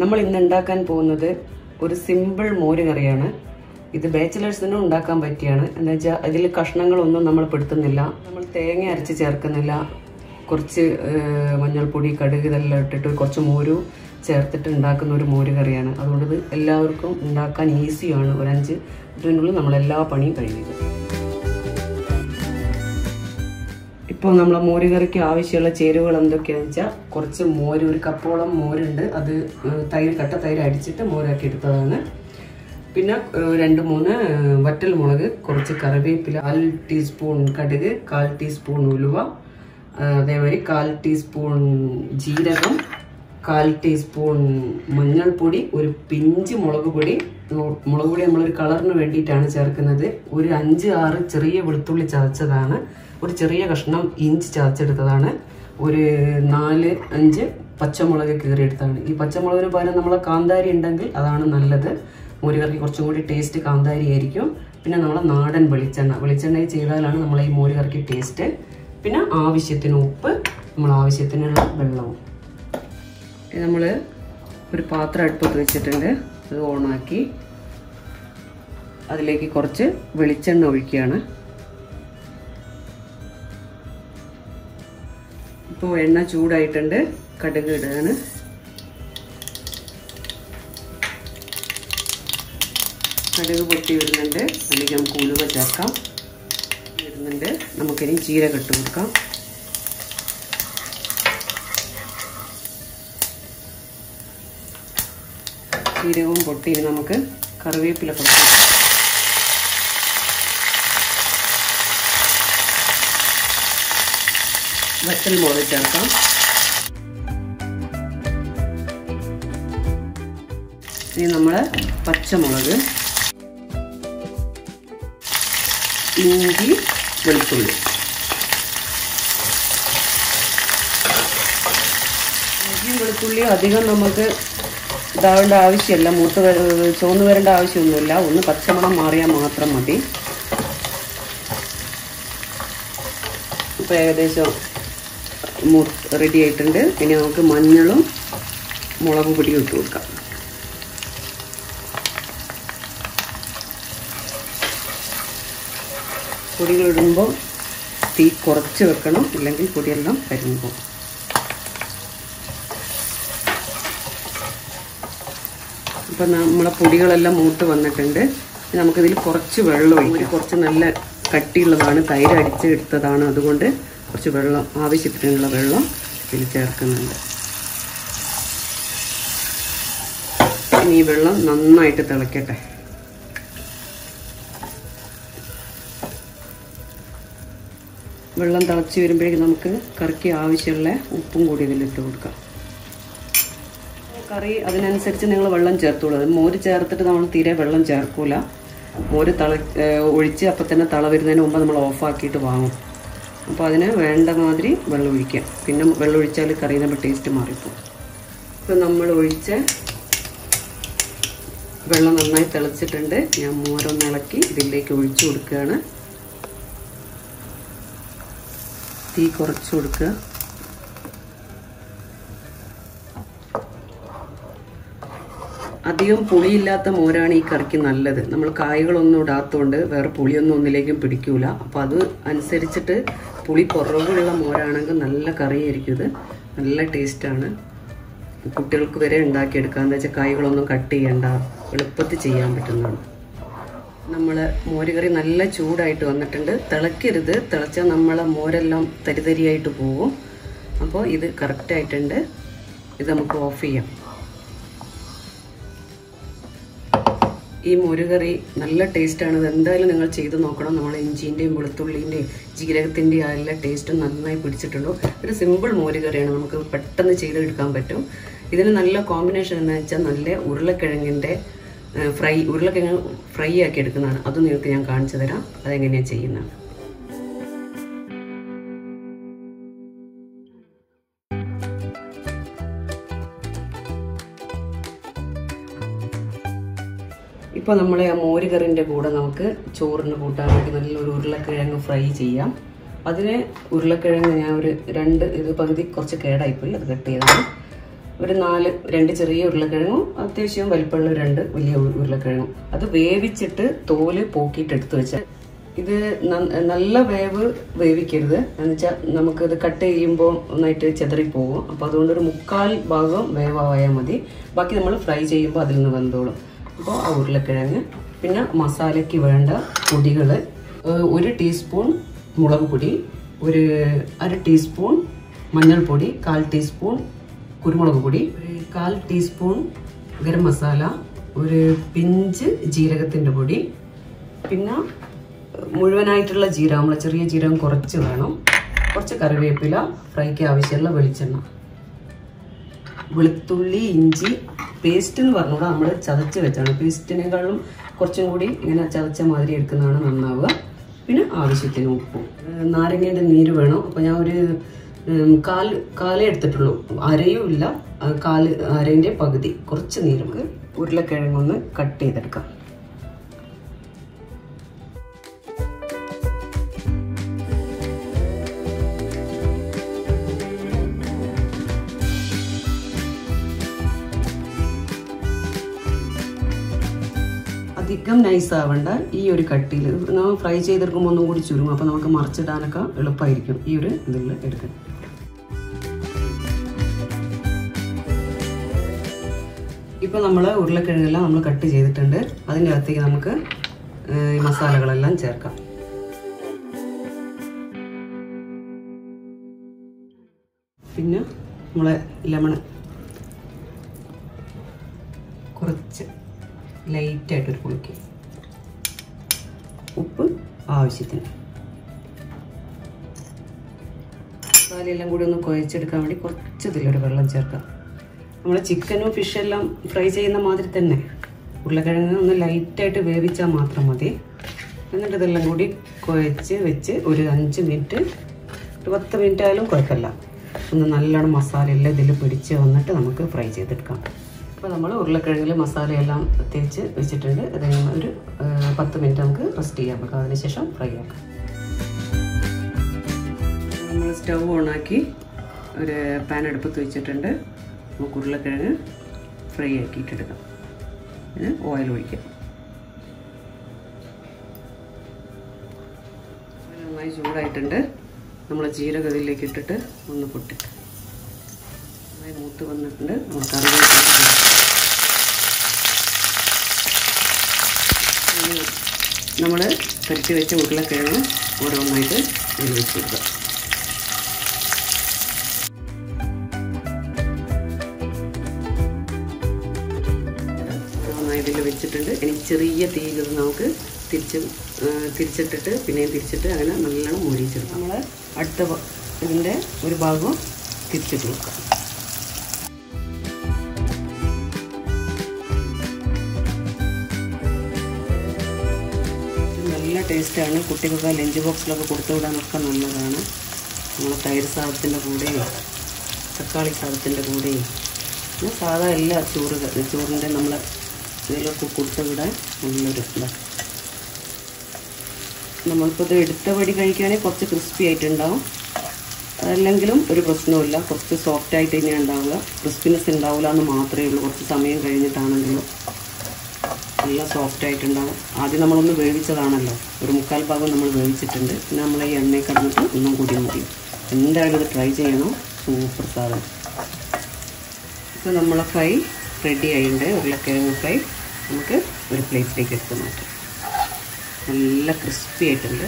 നമ്മൾ ഇന്ന് ഉണ്ടാക്കാൻ പോകുന്നത് ഒരു സിമ്പിൾ മോര് കറിയാണ്. ഇത് ബാച്ചിലേഴ്സിനും ഉണ്ടാക്കാൻ പറ്റിയാണ്. എന്താ വെച്ചാൽ അതിൽ കഷ്ണങ്ങളൊന്നും നമ്മൾ പെടുത്തുന്നില്ല. നമ്മൾ തേങ്ങ അരച്ച് ചേർക്കുന്നില്ല. കുറച്ച് മഞ്ഞൾപ്പൊടി കടുക് ഇതെല്ലാം ഇട്ടിട്ട് കുറച്ച് മോരു ചേർത്തിട്ട് ഉണ്ടാക്കുന്ന ഒരു മോര് കറിയാണ്. അതുകൊണ്ട് ഇത് എല്ലാവർക്കും ഉണ്ടാക്കാൻ ഈസിയാണ് ഒരു അഞ്ച് ഇതിനുള്ളിൽ നമ്മൾ എല്ലാ പണിയും കഴിയുന്നത് ഇപ്പോൾ നമ്മൾ മോര് കറിക്ക് ആവശ്യമുള്ള ചേരുവകൾ എന്തൊക്കെയാണെന്ന് വെച്ചാൽ കുറച്ച് മോര് ഒരു കപ്പോളം മോരുണ്ട്. അത് തൈര് കട്ട തൈര് അടിച്ചിട്ട് മോരാക്കി എടുത്തതാണ്. പിന്നെ രണ്ട് മൂന്ന് വറ്റൽ മുളക് കുറച്ച് കറിവേപ്പില കാൽ ടീസ്പൂൺ കടുക് കാൽ ടീസ്പൂൺ ഉലുവ അതേമാതിരി കാൽ ടീസ്പൂൺ ജീരകം കാൽ ടീസ്പൂൺ മഞ്ഞൾപ്പൊടി ഒരു പിഞ്ച് മുളക് പൊടി. മുളക് പൊടി നമ്മളൊരു കളറിന് വേണ്ടിയിട്ടാണ് ചേർക്കുന്നത്. ഒരു അഞ്ച് ആറ് ചെറിയ വെളുത്തുള്ളി ചതച്ചതാണ്. ഒരു ചെറിയ കഷ്ണം ഇഞ്ചി ചതച്ചെടുത്തതാണ്. ഒരു നാല് അഞ്ച് പച്ചമുളക് കീറിയെടുത്താണ് ഈ പച്ചമുളകിന് പകരം നമ്മളെ കാന്താരി ഉണ്ടെങ്കിൽ അതാണ് നല്ലത്. മോരുകറിക്ക് കുറച്ചും കൂടി ടേസ്റ്റ് കാന്താരി ആയിരിക്കും. പിന്നെ നമ്മളെ നാടൻ വെളിച്ചെണ്ണ. വെളിച്ചെണ്ണയിൽ ചെയ്താലാണ് നമ്മളെ ഈ മോരുകറിക്ക് ടേസ്റ്റ്. പിന്നെ ആവശ്യത്തിന് ഉപ്പ് നമ്മൾ ആവശ്യത്തിനുള്ള വെള്ളവും നമ്മൾ ഒരു പാത്രം അടുപ്പത്ത് വെച്ചിട്ടുണ്ട്. അത് ഓണാക്കി അതിലേക്ക് കുറച്ച് വെളിച്ചെണ്ണ ഒഴിക്കുകയാണ്. ഇപ്പോൾ എണ്ണ ചൂടായിട്ടുണ്ട്. കടുക് ഇടുകയാണ് കടുക് പൊട്ടി വരുന്നുണ്ട്. അതിലേക്ക് നമുക്ക് ഉലുവ ചേർക്കാം. വരുന്നുണ്ട് നമുക്കിനി ജീരകം ഇട്ട് കൊടുക്കാം. ജീരകവും പൊട്ടി ഇനി നമുക്ക് കറിവേപ്പില കൊടുക്കാം. വറ്റൽ മുളക് ചേർക്കാം. ഇനി നമ്മൾ പച്ചമുളക് ഇഞ്ചി വെളുത്തുള്ളി. ഇഞ്ചിയും വെളുത്തുള്ളിയും അധികം നമുക്ക് ഇതാവേണ്ട ആവശ്യമില്ല. മൂത്ത് ചുവന്ന് വരേണ്ട ആവശ്യമൊന്നുമില്ല. ഒന്ന് പച്ചമണം മാറിയാൽ മാത്രം മതി. ഇപ്പോൾ ഏകദേശം റെഡി ആയിട്ടുണ്ട്. ഇനി നമുക്ക് മഞ്ഞളും മുളക് പൊടിയും ഇട്ട് കൊടുക്കാം. പൊടികളിടുമ്പോൾ തീ കുറച്ച് വെക്കണം. ഇല്ലെങ്കിൽ പൊടിയെല്ലാം കരിഞ്ഞു പോകും. ഇപ്പം നമ്മളെ പൊടികളെല്ലാം മൂത്ത് വന്നിട്ടുണ്ട്. നമുക്കിതിൽ കുറച്ച് വെള്ളം ഒഴിക്കും. കുറച്ച് നല്ല കട്ടിയുള്ളതാണ്. തൈര് അടിച്ച് എടുത്തതാണ് അതുകൊണ്ട് കുറച്ച് വെള്ളം ആവശ്യത്തിനുള്ള വെള്ളം ഇതിൽ ചേർക്കുന്നുണ്ട്. ഇനി ഈ വെള്ളം നന്നായിട്ട് തിളയ്ക്കട്ടെ വെള്ളം തിളച്ച് വരുമ്പോഴേക്കും നമുക്ക് കറിക്ക് ആവശ്യമുള്ള ഉപ്പും കൂടി ഇതിലിട്ട് കൊടുക്കാം. കറി അതിനനുസരിച്ച് നിങ്ങൾ വെള്ളം ചേർത്തോളൂ. മോര് ചേർത്തിട്ട് നമ്മൾ തീരെ വെള്ളം ചേർക്കൂല. മോര് തള ഒഴിച്ച് അപ്പം തന്നെ തള വരുന്നതിന് മുമ്പ് നമ്മൾ ഓഫാക്കിയിട്ട് വാങ്ങും. അപ്പോൾ അതിന് വേണ്ട മാതിരി വെള്ളം ഒഴിക്കാം. പിന്നെ വെള്ളം ഒഴിച്ചാൽ കറി നമ്മൾ ടേസ്റ്റ് മാറിപ്പോകും ഇപ്പം നമ്മൾ ഒഴിച്ച് വെള്ളം നന്നായി തിളച്ചിട്ടുണ്ട്. ഞാൻ മോരൊന്ന് ഇളക്കി ഇതിലേക്ക് ഒഴിച്ചു കൊടുക്കുകയാണ്. തീ കുറച്ച് കൊടുക്കുക. അധികം പുളിയില്ലാത്ത മോരാണ് ഈ കറിക്ക് നല്ലത്. നമ്മൾ കായകളൊന്നും ഇടാത്തതുകൊണ്ട് വേറെ പുളിയൊന്നും ഒന്നിലേക്കും പിടിക്കൂല. അപ്പോൾ അത് അനുസരിച്ചിട്ട് പുളി കുറവുള്ള മോരാണെങ്കിൽ നല്ല കറിയായിരിക്കും ഇത്. നല്ല ടേസ്റ്റാണ്. കുട്ടികൾക്ക് വരെ ഉണ്ടാക്കിയെടുക്കുക എന്താ വെച്ചാൽ കായ്കളൊന്നും കട്ട് ചെയ്യണ്ട. എളുപ്പത്തിൽ ചെയ്യാൻ പറ്റുന്നതാണ്. നമ്മൾ മോരുകറി നല്ല ചൂടായിട്ട് വന്നിട്ടുണ്ട്. തിളക്കരുത്. തിളച്ചാൽ നമ്മളെ മോരെല്ലാം തരിതരിയായിട്ട് പോകും അപ്പോൾ ഇത് കറക്റ്റായിട്ടുണ്ട് ഇത് നമുക്ക് ഓഫ് ചെയ്യാം. ഈ മോരുകറി നല്ല ടേസ്റ്റാണ് ഇത് എന്തായാലും നിങ്ങൾ ചെയ്ത് നോക്കണം. നമ്മൾ ഇഞ്ചിന്റെയും വെളുത്തുള്ളിന്റെയും ജീരകത്തിന്റെയും എല്ലാ ടേസ്റ്റും നന്നായി പിടിച്ചിട്ടുണ്ടോ ഒരു സിമ്പിൾ മോരുകറിയാണ് നമുക്ക് പെട്ടെന്ന് ചെയ്തെടുക്കാൻ പറ്റും. ഇതിന് നല്ല കോമ്പിനേഷൻ എന്ന് വെച്ചാൽ നല്ല ഉരുളക്കിഴങ്ങിന്റെ ഫ്രൈ ഉരുളക്കിഴങ്ങ് ഫ്രൈ ആക്കി എടുക്കുന്നതാണ്. അത് നിങ്ങൾക്ക് ഞാൻ കാണിച്ചു തരാം. അതെങ്ങനെയാണ് ചെയ്യുന്നത്? ഇപ്പോൾ നമ്മൾ ആ മോരുകറിന്റെ കൂടെ നമുക്ക് ചോറിന് കൂട്ടാൻ വേണ്ടി നല്ലൊരു ഉരുളക്കിഴങ്ങ് ഫ്രൈ ചെയ്യാം. അതിന് ഉരുളക്കിഴങ്ങ് ഞാൻ ഒരു രണ്ട് ഇത് പകുതി കുറച്ച് കേടായിപ്പോയി അത് കട്ട് ചെയ്താണ്. ഒരു നാല് രണ്ട് ചെറിയ ഉരുളക്കിഴങ്ങും അത്യാവശ്യം വലിപ്പമുള്ള രണ്ട് വലിയ ഉരുളക്കിഴങ്ങും. അത് വേവിച്ചിട്ട് തോൽ പോക്കിയിട്ട് എടുത്തു വെച്ചാൽ ഇത് നല്ല വേവ് വേവിക്കരുത്. എന്ന് വെച്ചാൽ നമുക്കിത് കട്ട് ചെയ്യുമ്പോൾ നന്നായിട്ട് ചെതറിപ്പോകും അപ്പോൾ അതുകൊണ്ട് ഒരു മുക്കാൽ ഭാഗം വേവായാൽ മതി. ബാക്കി നമ്മൾ ഫ്രൈ ചെയ്യുമ്പോൾ അതിൽ നിന്ന് വെന്തോളും. അപ്പോൾ ആ ഉരുളക്കിഴങ്ങ് പിന്നെ മസാലയ്ക്ക് വേണ്ട പൊടികൾ ഒരു ടീസ്പൂൺ മുളക് പൊടി ഒരു അര ടീസ്പൂൺ മഞ്ഞൾപ്പൊടി കാൽ ടീസ്പൂൺ കുരുമുളക് പൊടി കാൽ ടീസ്പൂൺ ഗരം മസാല ഒരു പിഞ്ച് ജീരകത്തിന്റെ പൊടി പിന്നെ മുഴുവനായിട്ടുള്ള ജീരകം ചെറിയ ജീരകം കുറച്ച് വേണം. കുറച്ച് കറിവേപ്പില ഫ്രൈക്ക് ആവശ്യമുള്ള വെളിച്ചെണ്ണ. വെളുത്തുള്ളി ഇഞ്ചി പേസ്റ്റ് എന്ന് പറഞ്ഞുകൂടെ നമ്മൾ ചതച്ച് വെച്ചാണ് പേസ്റ്റിനേക്കാളും കുറച്ചും കൂടി ഇങ്ങനെ ചതച്ച മാതിരി എടുക്കുന്നതാണ് നന്നാവുക. പിന്നെ ആവശ്യത്തിന് ഉപ്പും. നാരങ്ങയുടെ നീര് വേണം. അപ്പോൾ ഞാൻ ഒരു കാൽ കാലേ എടുത്തിട്ടുള്ളൂ. അരയും ഇല്ല. ആ കാൽ അരേന്റെ പകുതി. കുറച്ച് നീര് ഉരുളക്കിഴങ്ങൊന്ന് കട്ട് ചെയ്തെടുക്കാം. അധികം നൈസ് ആവേണ്ട. ഈ ഒരു കട്ടിയിൽ. നമ്മൾ ഫ്രൈ ചെയ്തെടുക്കുമ്പോൾ ഒന്നും കൂടി ചുരുങ്ങും. അപ്പോൾ നമുക്ക് മറിച്ചിടാനൊക്കെ എളുപ്പമായിരിക്കും ഈ ഒരു ഇതിൽ എടുക്കാൻ. ഇപ്പോൾ നമ്മൾ ഉരുളക്കിഴങ്ങെല്ലാം നമ്മൾ കട്ട് ചെയ്തിട്ടുണ്ട്. അതിന്റെ അകത്തേക്ക് നമുക്ക് ഈ മസാലകളെല്ലാം ചേർക്കാം. പിന്നെ നമ്മളെ ലെമൺ കുറച്ച് ലൈറ്റായിട്ടൊരു പുളിക്ക് ഉപ്പ് ആവശ്യത്തിന്. മസാലയെല്ലാം കൂടി ഒന്ന് കുഴച്ചെടുക്കാൻ വേണ്ടി കുറച്ച് ഇതിലൊരു വെള്ളം ചേർക്കാം. നമ്മൾ ചിക്കനും ഫിഷെല്ലാം ഫ്രൈ ചെയ്യുന്ന മാതിരി തന്നെ. ഉരുളക്കിഴങ്ങ് ഒന്ന് ലൈറ്റായിട്ട് വേവിച്ചാൽ മാത്രം മതി. എന്നിട്ട് ഇതെല്ലാം കൂടി കുഴച്ച് വെച്ച് ഒരു അഞ്ച് മിനിറ്റ് ഒരു പത്ത് മിനിറ്റ് ആയാലും കുഴപ്പമില്ല. ഒന്ന് നല്ലോണം മസാല എല്ലാം ഇതിൽ പിടിച്ച് വന്നിട്ട് നമുക്ക് ഫ്രൈ ചെയ്തെടുക്കാം. അപ്പോൾ നമ്മൾ ഉരുളക്കിഴങ്ങിൽ മസാലയെല്ലാം തേച്ച് വെച്ചിട്ടുണ്ട്. അതിന് ഒരു പത്ത് മിനിറ്റ് നമുക്ക് റെസ്റ്റ് ചെയ്യാൻ വെക്കാം അതിനുശേഷം ഫ്രൈ ആക്കാം. നമ്മൾ സ്റ്റൗ ഓണാക്കി ഒരു പാൻ അടുപ്പത്ത് വെച്ചിട്ടുണ്ട്. നമുക്ക് ഉരുളക്കിഴങ്ങ് ഫ്രൈ ആക്കിയിട്ടെടുക്കാം. പിന്നെ ഓയിൽ ഒഴിക്കാം. നന്നായി ചൂടായിട്ടുണ്ട്. നമ്മൾ ജീരകതിലേക്ക് ഇട്ടിട്ട് ഒന്ന് പൊട്ടിട്ട് നന്നായി മൂത്ത് വന്നിട്ടുണ്ട്. നമ്മൾ കറിവേപ്പില നമ്മൾ പരത്തി വെച്ച ഉരുളക്കിഴങ്ങ് ഓരോന്നായിട്ട് ഇതിൽ വെച്ച് കൊടുക്കുക വെച്ചിട്ടുണ്ട്. ഇനി ചെറിയ തീയിൽ നമുക്ക് തിരിച്ച് തിരിച്ചിട്ടിട്ട് പിന്നെയും തിരിച്ചിട്ട് അങ്ങനെ നല്ലോണം മൂടിച്ചെടുക്കാം നമ്മൾ അടുത്ത ഇതിന്റെ ഒരു ഭാഗവും തിരിച്ചിട്ട് കൊടുക്കാം. ടേസ്റ്റാണ് കുട്ടികൾക്ക് ലഞ്ച് ബോക്സിലൊക്കെ കൊടുത്തു വിടാനൊക്കെ നല്ലതാണ്. നമ്മൾ തൈര് സാധത്തിന്റെ കൂടെയും തക്കാളി സാധത്തിന്റെ കൂടെയും. പിന്നെ സാധാ എല്ലാ ചോറ് ചോറിന്റെ നമ്മൾ ഇതിലൊക്കെ കൊടുത്തു വിടാൻ നല്ലൊരു നമ്മളിപ്പോൾ ഇത് എടുത്ത പടി കഴിക്കുകയാണെങ്കിൽ കുറച്ച് ക്രിസ്പി ആയിട്ടുണ്ടാവും. അതല്ലെങ്കിലും ഒരു പ്രശ്നവുമില്ല. കുറച്ച് സോഫ്റ്റ് ആയിട്ട് തന്നെയാണ് ഉണ്ടാവുക. ക്രിസ്പിനെസ് ഉണ്ടാവില്ല എന്ന് മാത്രമേ ഉള്ളൂ. കുറച്ച് സമയം കഴിഞ്ഞിട്ടാണെങ്കിലും നല്ല സോഫ്റ്റ് ആയിട്ടുണ്ടാവും. ആദ്യം നമ്മളൊന്ന് വേവിച്ചതാണല്ലോ. ഒരു മുക്കാൽ ഭാഗം നമ്മൾ വേവിച്ചിട്ടുണ്ട്. പിന്നെ നമ്മൾ ഈ എണ്ണയിൽ കിടന്നിട്ട് ഒന്നും കൂടി മതി. എന്തായാലും ഇത് ട്രൈ ചെയ്യണം. സൂപ്പർ സാധനം. ഇപ്പോൾ നമ്മളെ ഫ്രൈ റെഡി ആയിട്ടുണ്ട്. ഉരുളക്കിഴങ്ങ് ഫ്രൈ നമുക്ക് ഒരു പ്ലേറ്റിലേക്ക് എടുത്ത് മാറ്റാം. നല്ല ക്രിസ്പി ആയിട്ടുണ്ട്.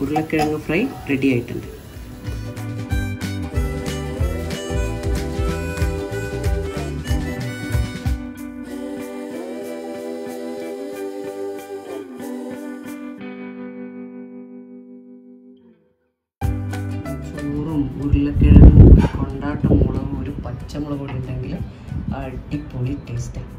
ഉരുളക്കിഴങ്ങ് ഫ്രൈ റെഡി ആയിട്ടുണ്ട് ചോറും ഉരുളക്കിഴങ്ങും ഒരു കൊണ്ടാട്ട മുളകും ഒരു പച്ചമുളക് കൂടി ഉണ്ടെങ്കിൽ അടിപൊളി ടേസ്റ്റാണ്